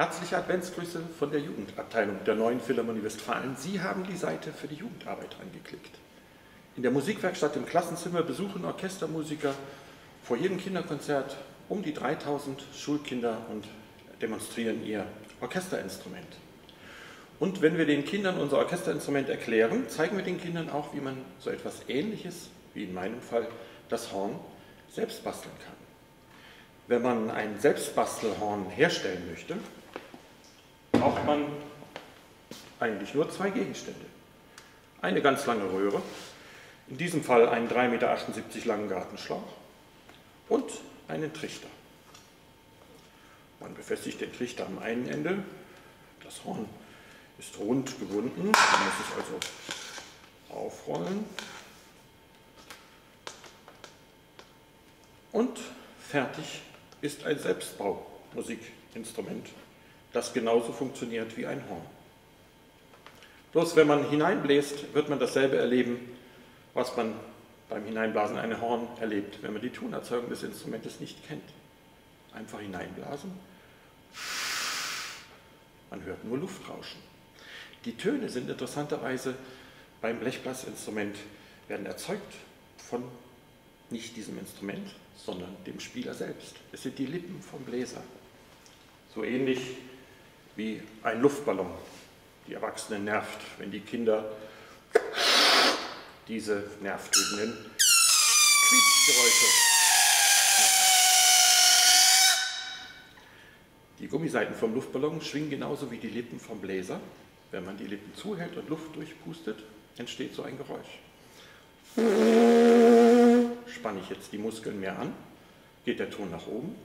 Herzliche Adventsgrüße von der Jugendabteilung der Neuen Philharmonie Westfalen. Sie haben die Seite für die Jugendarbeit angeklickt. In der Musikwerkstatt im Klassenzimmer besuchen Orchestermusiker vor jedem Kinderkonzert um die 3000 Schulkinder und demonstrieren ihr Orchesterinstrument. Und wenn wir den Kindern unser Orchesterinstrument erklären, zeigen wir den Kindern auch, wie man so etwas Ähnliches, wie in meinem Fall das Horn, selbst basteln kann. Wenn man ein Selbstbastelhorn herstellen möchte, braucht man eigentlich nur zwei Gegenstände. Eine ganz lange Röhre, in diesem Fall einen 3,78 Meter langen Gartenschlauch und einen Trichter. Man befestigt den Trichter am einen Ende, das Horn ist rund gebunden, man muss es also aufrollen und fertig ist ein Selbstbaumusikinstrument, das genauso funktioniert wie ein Horn. Bloß wenn man hineinbläst, wird man dasselbe erleben, was man beim Hineinblasen eines Horn erlebt, wenn man die Tonerzeugung des Instrumentes nicht kennt. Einfach hineinblasen, man hört nur Luftrauschen. Die Töne sind interessanterweise beim Blechblasinstrument werden erzeugt von nicht diesem Instrument, sondern dem Spieler selbst. Es sind die Lippen vom Bläser. So ähnlich wie ein Luftballon. Die Erwachsenen nervt, wenn die Kinder diese nervtötenden Quietschgeräusche machen. Die Gummiseiten vom Luftballon schwingen genauso wie die Lippen vom Bläser. Wenn man die Lippen zuhält und Luft durchpustet, entsteht so ein Geräusch. Spanne ich jetzt die Muskeln mehr an, geht der Ton nach oben.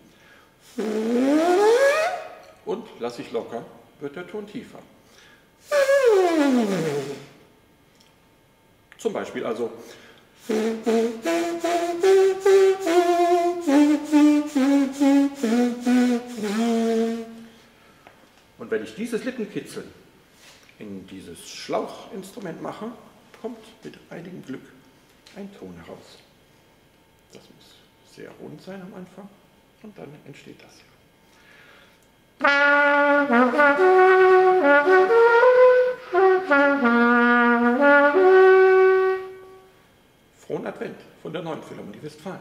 Und lasse ich locker, wird der Ton tiefer. Zum Beispiel also. Und wenn ich dieses Lippenkitzeln in dieses Schlauchinstrument mache, kommt mit einigem Glück ein Ton heraus. Das muss sehr rund sein am Anfang und dann entsteht das hier. Frohen Advent von der Neuen Philharmonie Westfalen.